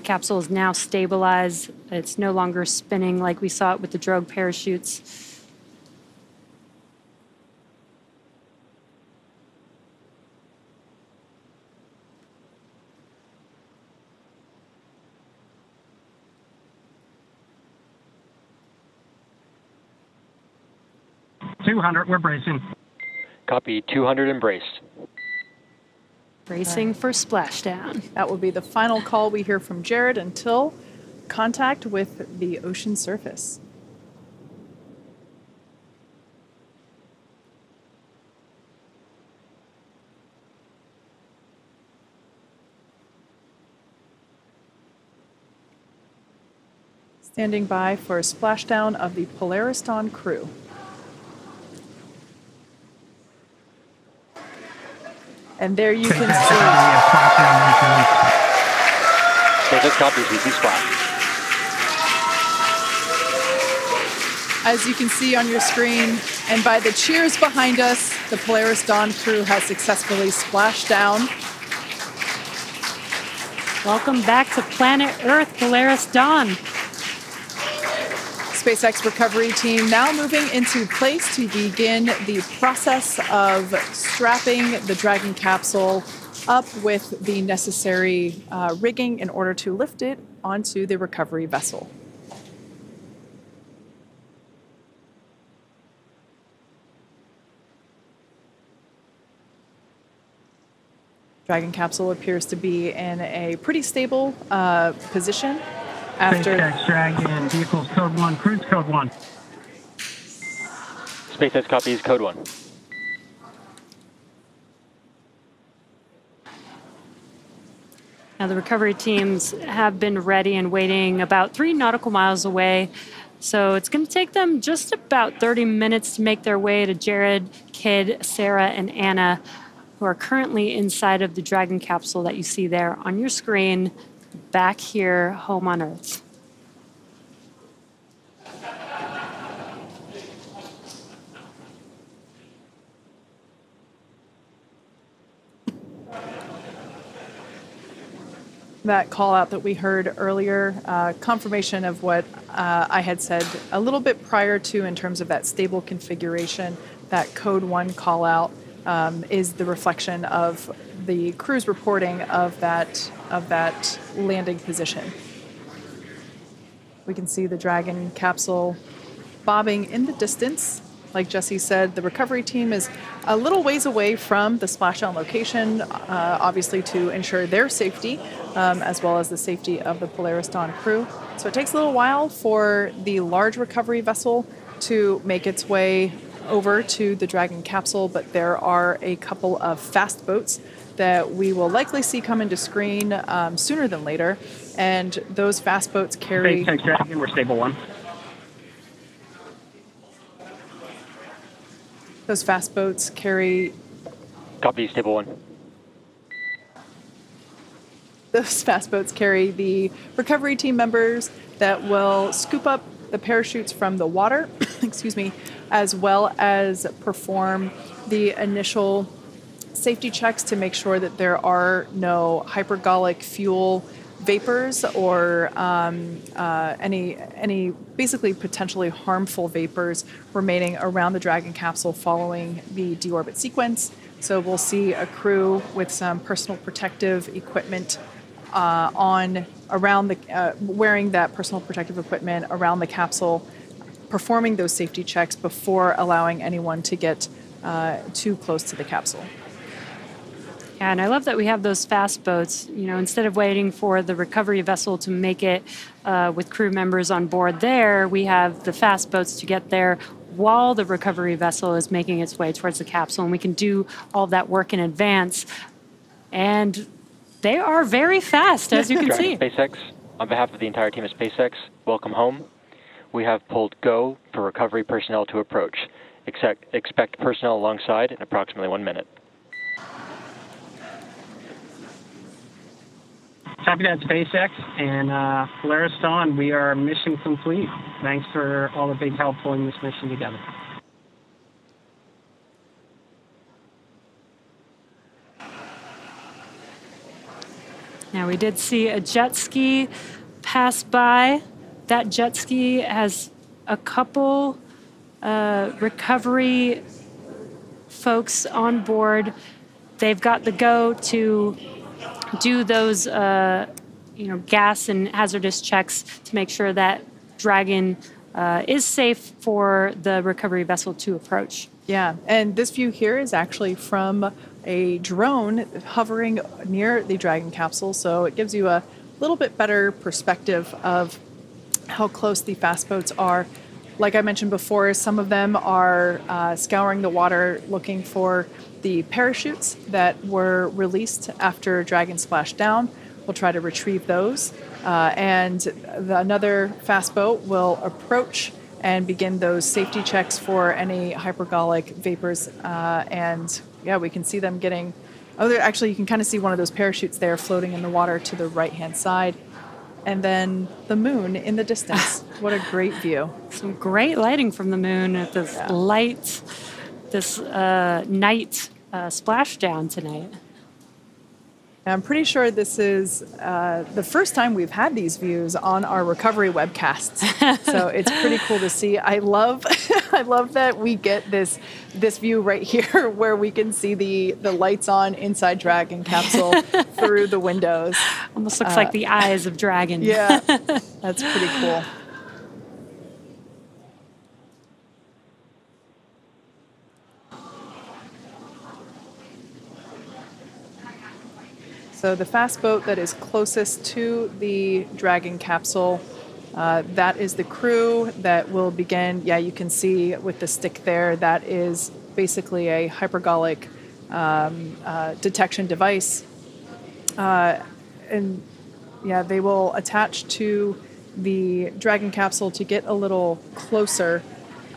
the capsule is now stabilized. It's no longer spinning like we saw it with the drogue parachutes. Two hundred. We're bracing. Copy 200 embraced. Bracing for splashdown. That will be the final call we hear from Jared until contact with the ocean surface. Standing by for a splashdown of the Polaris Dawn crew. And there you can see. SpaceX copies VC splash. As you can see on your screen, and by the cheers behind us, the Polaris Dawn crew has successfully splashed down. Welcome back to planet Earth, Polaris Dawn. SpaceX recovery team now moving into place to begin the process of strapping the Dragon capsule up with the necessary uh, rigging in order to lift it onto the recovery vessel. Dragon capsule appears to be in a pretty stable uh, position after. SpaceX Dragon vehicles code one, cruise code one. SpaceX copies code 1. Now, the recovery teams have been ready and waiting about three nautical miles away. So it's going to take them just about 30 minutes to make their way to Jared, Kidd, Sarah, and Anna, who are currently inside of the Dragon capsule that you see there on your screen, back here, home on Earth. that call out that we heard earlier, uh, confirmation of what uh, I had said a little bit prior to in terms of that stable configuration, that code one call out um, is the reflection of the crew's reporting of that of that landing position. We can see the Dragon capsule bobbing in the distance. Like Jesse said, the recovery team is a little ways away from the splashdown location, uh, obviously to ensure their safety um, as well as the safety of the Polaris Dawn crew. So it takes a little while for the large recovery vessel to make its way over to the Dragon capsule, but there are a couple of fast boats that we will likely see come into screen um, sooner than later. And those fast boats carry. SpaceX Dragon, we're stable one. Those fast boats carry Copy, stable one. those fast boats carry the recovery team members that will scoop up the parachutes from the water, (coughs) excuse me, as well as perform the initial safety checks to make sure that there are no hypergolic fuel vapors or um, uh, any any basically potentially harmful vapors remaining around the Dragon capsule following the deorbit sequence. So we'll see a crew with some personal protective equipment uh, on around the uh, wearing that personal protective equipment around the capsule, performing those safety checks before allowing anyone to get uh, too close to the capsule. Yeah, and I love that we have those fast boats. You know, instead of waiting for the recovery vessel to make it uh, with crew members on board there, we have the fast boats to get there while the recovery vessel is making its way towards the capsule, and we can do all that work in advance. And they are very fast, as you can (laughs) see. SpaceX, on behalf of the entire team at SpaceX, welcome home. We have pulled go for recovery personnel to approach. Expect, expect personnel alongside in approximately one minute. Copy that, SpaceX. And uh, Polaris Dawn, we are mission complete. Thanks for all the big help pulling this mission together. Now, we did see a jet ski pass by. That jet ski has a couple uh, recovery folks on board. They've got the go to do those, uh, you know, gas and hazardous checks to make sure that Dragon uh, is safe for the recovery vessel to approach. Yeah, and this view here is actually from a drone hovering near the Dragon capsule, so it gives you a little bit better perspective of how close the fast boats are. Like I mentioned before, some of them are uh, scouring the water looking for the parachutes that were released after Dragon splashed down. We'll try to retrieve those. Uh, and the, another fast boat will approach and begin those safety checks for any hypergolic vapors. Uh, and yeah, we can see them getting. Oh, there, actually, you can kind of see one of those parachutes there floating in the water to the right hand side. And then the moon in the distance. (laughs) what a great view. Some great lighting from the moon at this Yeah. light, this uh, night uh, splashdown tonight. I'm pretty sure this is uh, the first time we've had these views on our recovery webcasts. so (laughs) it's pretty cool to see. I love, (laughs) I love that we get this this view right here (laughs) where we can see the the lights on inside Dragon capsule through the windows. Almost looks Uh, like the eyes of Dragon. Yeah, that's pretty cool. So the fast boat that is closest to the Dragon capsule, uh, that is the crew that will begin. Yeah, you can see with the stick there, that is basically a hypergolic um, uh, detection device. Uh, and yeah, they will attach to the Dragon capsule to get a little closer.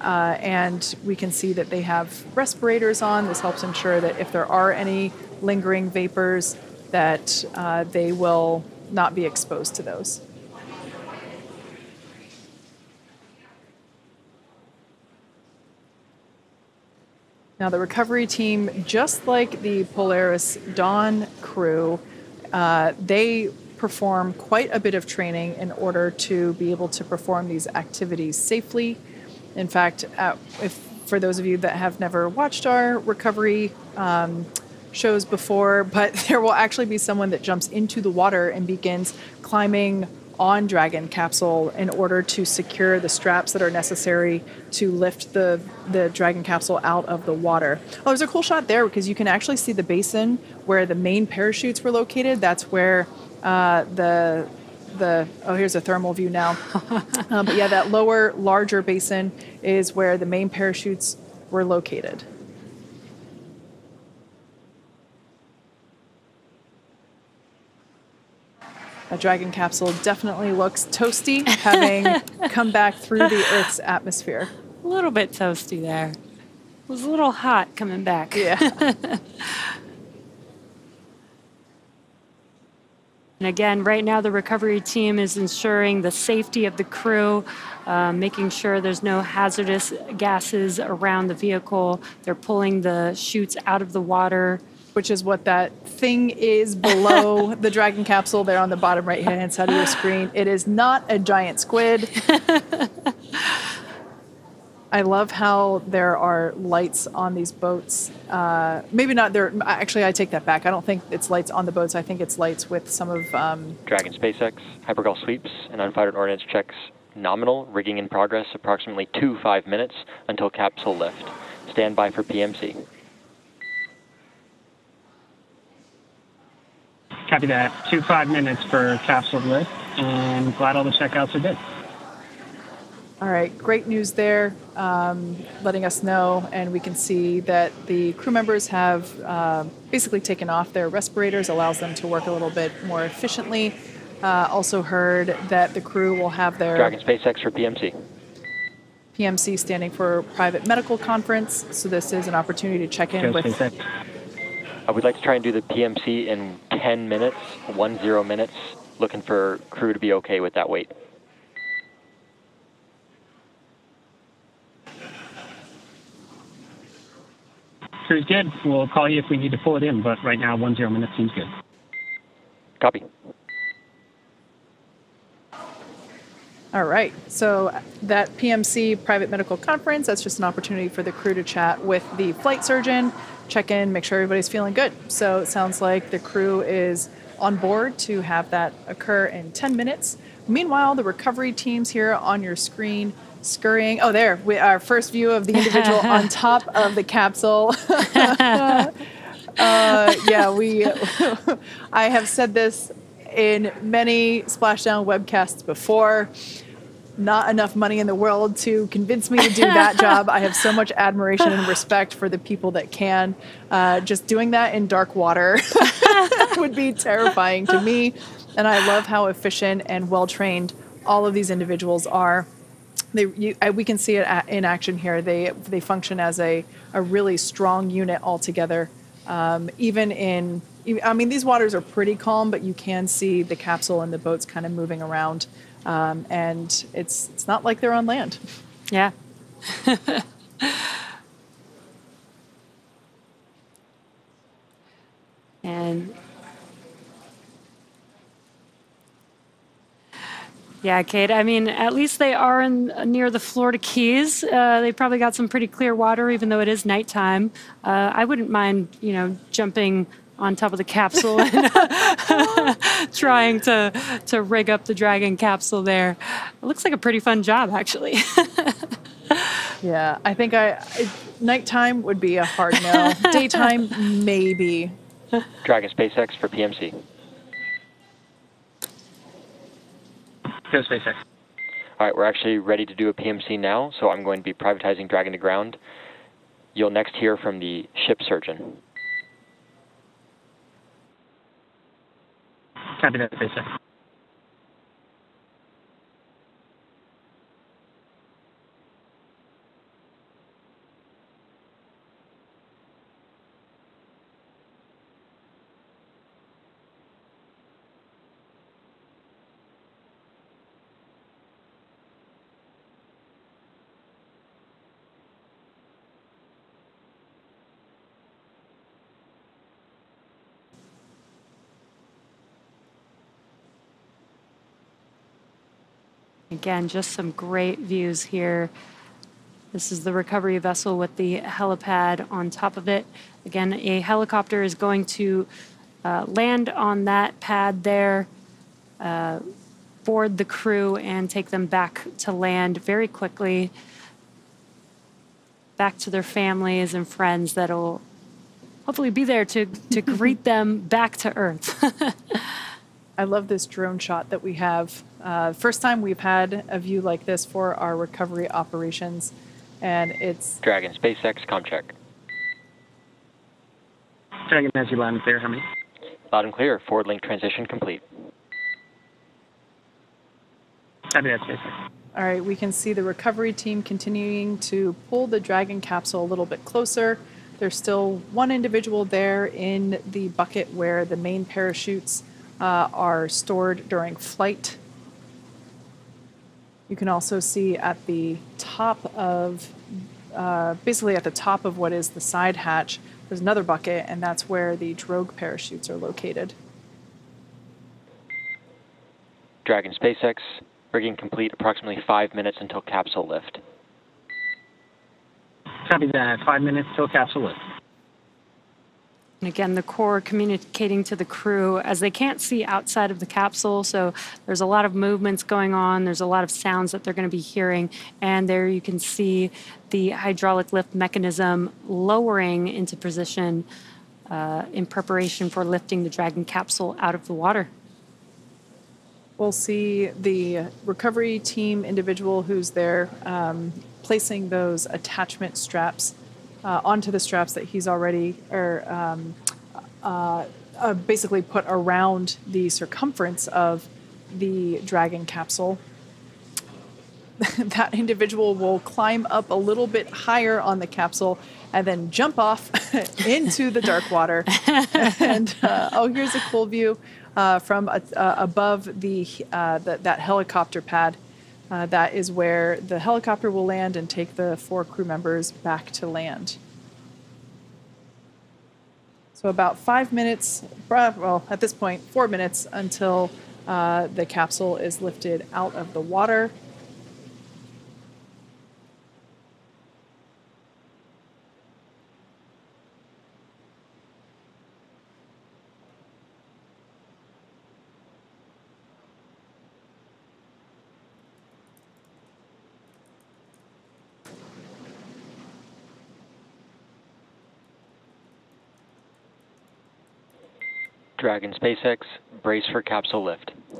Uh, and we can see that they have respirators on. This helps ensure that if there are any lingering vapors, that uh, they will not be exposed to those. Now, the recovery team, just like the Polaris Dawn crew, uh, they perform quite a bit of training in order to be able to perform these activities safely. In fact, uh, if for those of you that have never watched our recovery um, shows before, but (laughs) there will actually be someone that jumps into the water and begins climbing on Dragon capsule in order to secure the straps that are necessary to lift the, the Dragon capsule out of the water. Oh, there's a cool shot there because you can actually see the basin where the main parachutes were located. That's where uh, the the oh here's a thermal view now. (laughs) uh, but yeah, that lower larger basin is where the main parachutes were located. A Dragon capsule definitely looks toasty, having (laughs) come back through the Earth's atmosphere. A little bit toasty there. It was a little hot coming back. Yeah. (laughs) And again, right now the recovery team is ensuring the safety of the crew, uh, making sure there's no hazardous gases around the vehicle. They're pulling the chutes out of the water. Which is what that thing is below (laughs) the Dragon capsule there on the bottom right hand side of your screen. It is not a giant squid. (laughs) I love how there are lights on these boats. Uh, maybe not there. Actually, I take that back. I don't think it's lights on the boats. I think it's lights with some of. Um, Dragon SpaceX, Hypergol sweeps, and unfired ordnance checks nominal, rigging in progress approximately two five minutes until capsule lift. Stand by for PMC. Copy that. Two five minutes for capsule lift, and glad all the checkouts are good. all right, great news there, um, letting us know, and we can see that the crew members have uh, basically taken off their respirators, allows them to work a little bit more efficiently. Uh, also heard that the crew will have their Dragon SpaceX for PMC. PMC standing for Private Medical Conference. So this is an opportunity to check in Go with. SpaceX. Uh, we'd like to try and do the PMC in 10 minutes, one zero minutes. Looking for crew to be okay with that wait. Crew's good. We'll call you if we need to pull it in, but right now, one zero minutes seems good. Copy. All right. So that PMC Private Medical Conference, that's just an opportunity for the crew to chat with the flight surgeon, check in, make sure everybody's feeling good. So it sounds like the crew is on board to have that occur in 10 minutes. Meanwhile, the recovery teams here on your screen scurrying. Oh, there, we, our first view of the individual (laughs) on top of the capsule. (laughs) uh, yeah, we. (laughs) I have said this in many splashdown webcasts before. Not enough money in the world to convince me to do that (laughs) job. I have so much admiration and respect for the people that can. Uh, just doing that in dark water (laughs) would be terrifying to me. And I love how efficient and well trained all of these individuals are. They, you, I, we can see it a- in action here. They they function as a, a really strong unit altogether. Um, even in, I mean, these waters are pretty calm, but you can see the capsule and the boats kind of moving around, um, and it's it's not like they're on land. Yeah. (laughs) and yeah, Kate. I mean, at least they are in, near the Florida Keys. Uh, they probably got some pretty clear water, even though it is nighttime. Uh, I wouldn't mind, you know, jumping on top of the capsule and (laughs) trying to to rig up the Dragon capsule there. It looks like a pretty fun job, actually. (laughs) Yeah, I think I, I nighttime would be a hard no. (laughs) Daytime maybe. Dragon SpaceX for PMC. Go SpaceX. All right, we're actually ready to do a PMC now, so I'm going to be privatizing Dragon to ground. You'll next hear from the ship surgeon. Copy Again, just some great views here. This is the recovery vessel with the helipad on top of it. Again, a helicopter is going to uh, land on that pad there, uh, board the crew, and take them back to land very quickly, back to their families and friends that'll hopefully be there to, to greet them back to Earth. (laughs) I love this drone shot that we have. Uh, first time we've had a view like this for our recovery operations. and it's Dragon SpaceX, com check. Dragon has you loud and clear. How many? Loud and clear. Forward link transition complete. Copy that, SpaceX. All right, we can see the recovery team continuing to pull the Dragon capsule a little bit closer. There's still one individual there in the bucket where the main parachutes uh, are stored during flight. You can also see at the top of, uh, basically at the top of what is the side hatch, there's another bucket, and that's where the drogue parachutes are located. Dragon SpaceX, rigging complete approximately five minutes until capsule lift. Copy that. Five minutes till capsule lift. And again, the core communicating to the crew as they can't see outside of the capsule. So there's a lot of movements going on. There's a lot of sounds that they're going to be hearing. And there you can see the hydraulic lift mechanism lowering into position uh, in preparation for lifting the Dragon capsule out of the water. We'll see the recovery team individual who's there um, placing those attachment straps uh, onto the straps that he's already or um, uh, uh, basically put around the circumference of the dragon capsule. (laughs) that individual will climb up a little bit higher on the capsule and then jump off (laughs) into the dark water. (laughs) and uh, oh, here's a cool view uh, from uh, above the, the, that helicopter pad. Uh, that is where the helicopter will land and take the four crew members back to land. So about five minutes, well, at this point, four minutes until uh, the capsule is lifted out of the water. Dragon SpaceX, brace for capsule lift. (laughs)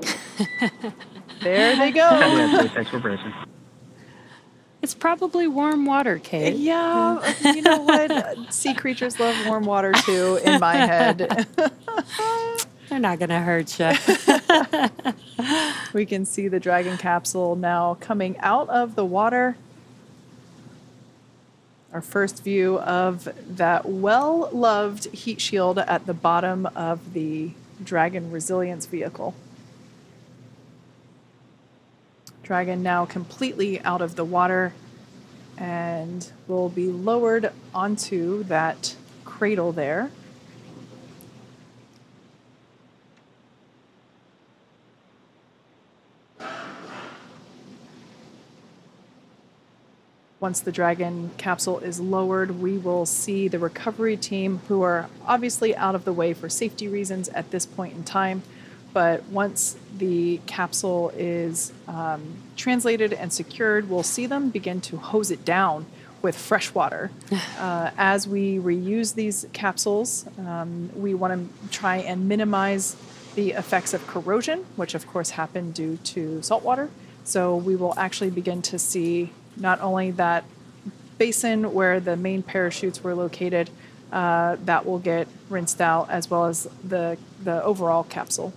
there they go. SpaceX, we're bracing. It's probably warm water, Kate. Yeah, you know what? (laughs) sea creatures love warm water too, in my head. (laughs) They're not going to hurt you. we can see the Dragon capsule now coming out of the water. Our first view of that well loved heat shield at the bottom of the Dragon Resilience vehicle. Dragon now completely out of the water and will be lowered onto that cradle there. Once the Dragon capsule is lowered, we will see the recovery team, who are obviously out of the way for safety reasons at this point in time. But once the capsule is um, translated and secured, we'll see them begin to hose it down with fresh water. (sighs) Uh, as we reuse these capsules, um, we want to try and minimize the effects of corrosion, which of course happen due to salt water. So we will actually begin to see not only that basin where the main parachutes were located, uh, that will get rinsed out, as well as the, the overall capsule.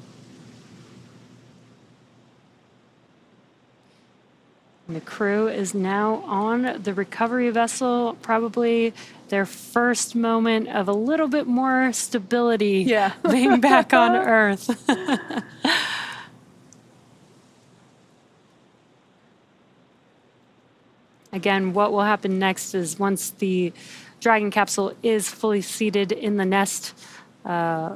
The crew is now on the recovery vessel, probably their first moment of a little bit more stability yeah. being back on (laughs) Earth. (laughs) Again, what will happen next is once the Dragon capsule is fully seated in the nest, uh,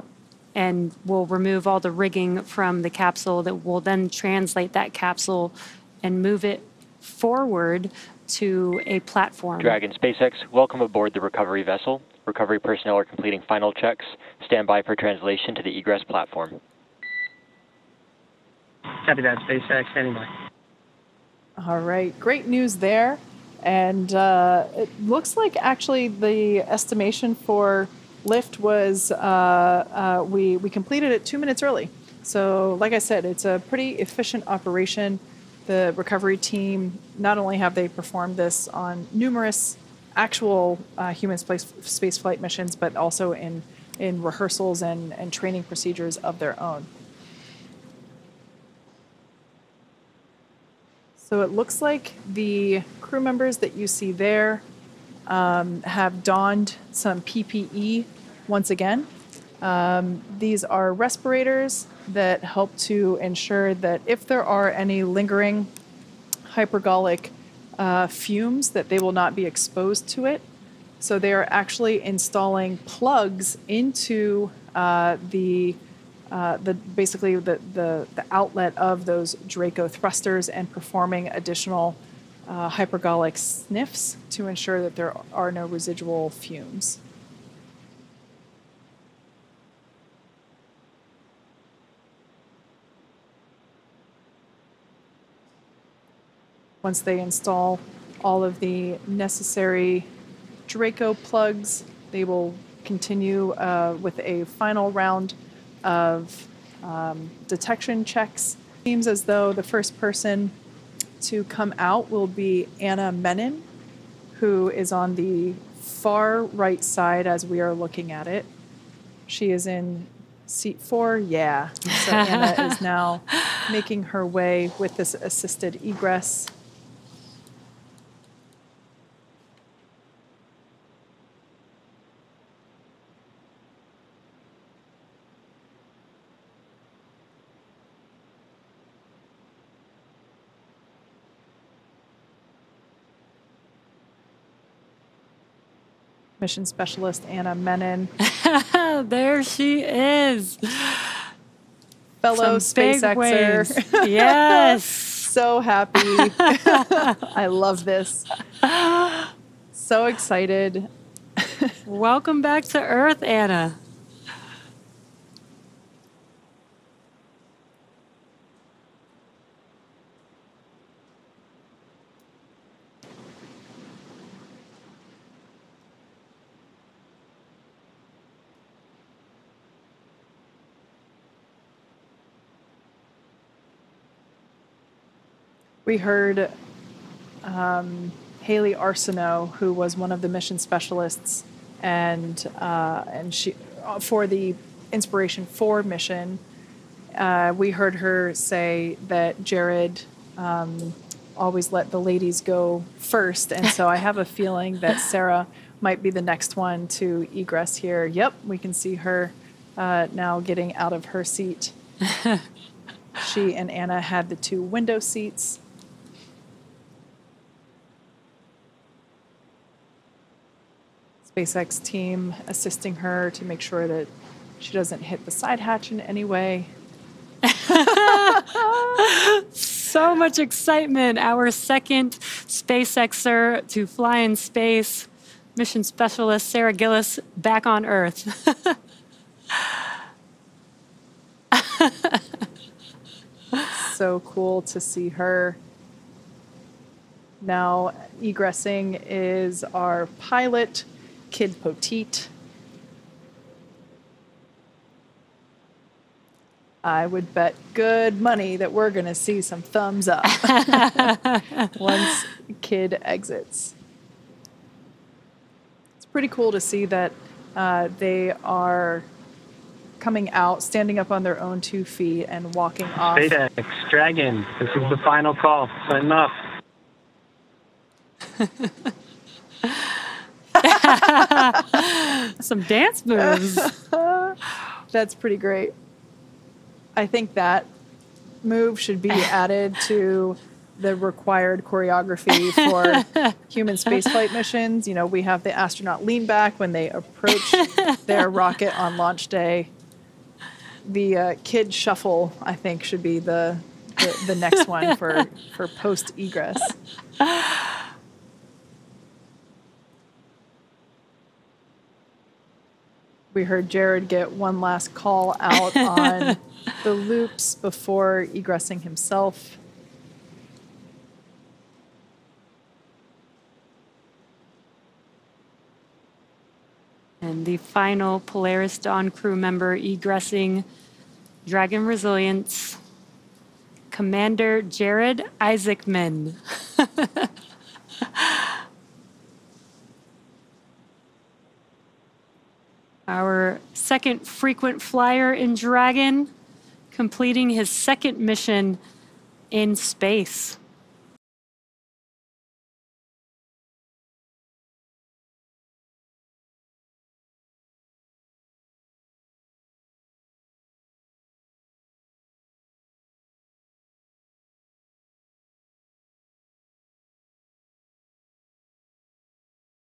and we'll remove all the rigging from the capsule that will then translate that capsule and move it forward to a platform. Dragon SpaceX, welcome aboard the recovery vessel. Recovery personnel are completing final checks. Stand by for translation to the egress platform. Copy that, SpaceX. Standing by. All right, great news there. And uh, it looks like actually the estimation for lift was uh, uh, we, we completed it two minutes early. So, like I said, it's a pretty efficient operation. the recovery team, not only have they performed this on numerous actual uh, human space, space flight missions, but also in, in rehearsals and, and training procedures of their own. So it looks like the crew members that you see there um, have donned some PPE once again. Um, these are respirators that help to ensure that if there are any lingering hypergolic uh, fumes, that they will not be exposed to it. So they are actually installing plugs into uh, the uh, the basically the, the the outlet of those Draco thrusters and performing additional uh, hypergolic sniffs to ensure that there are no residual fumes. Once they install all of the necessary Draco plugs, they will continue uh, with a final round of um, detection checks. Seems as though the first person to come out will be Anna Menon, who is on the far right side as we are looking at it. She is in seat four. Yeah. So Anna is (laughs) now making her way with this assisted egress. Mission specialist Anna Menon. (laughs) there she is. Fellow Some SpaceXer. (laughs) Yes. so happy. (laughs) I love this. So excited. Welcome back to Earth, Anna. We heard um, Hayley Arceneaux, who was one of the mission specialists, and uh, and she uh, for the Inspiration Four mission. Uh, we heard her say that Jared um, always let the ladies go first, and so I have a (laughs) feeling that Sarah might be the next one to egress here. Yep, we can see her uh, now getting out of her seat. (laughs) she and Anna had the two window seats. SpaceX team assisting her to make sure that she doesn't hit the side hatch in any way. (laughs) so much excitement. Our second SpaceXer to fly in space, mission specialist Sarah Gillis back on Earth. (laughs) so cool to see her. Now, egressing is our pilot, Kidd Poteet. I would bet good money that we're going to see some thumbs up (laughs) once Kidd exits. It's pretty cool to see that uh, they are coming out, standing up on their own two feet, and walking off. SpaceX, Dragon, this is the final call. Sign (laughs) off. (laughs) Some dance moves. (laughs) That's pretty great. I think that move should be (laughs) added to the required choreography for human spaceflight missions. You know, we have the astronaut lean back when they approach their rocket on launch day. The uh, Kidd shuffle, I think, should be the the, the next one for for post egress. We heard Jared get one last call out (laughs) on the loops before egressing himself. And the final Polaris Dawn crew member egressing Dragon Resilience. Commander Jared Isaacman. (laughs) Our second frequent flyer in Dragon, completing his second mission in space.